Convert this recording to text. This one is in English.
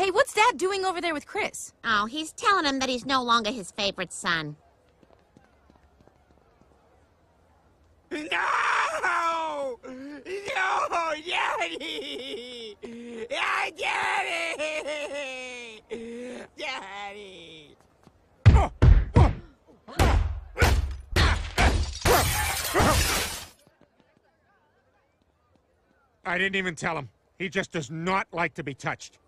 Hey, what's Dad doing over there with Chris? Oh, he's telling him that he's no longer his favorite son. No! No! Daddy! Daddy! Daddy! I didn't even tell him. He just does not like to be touched.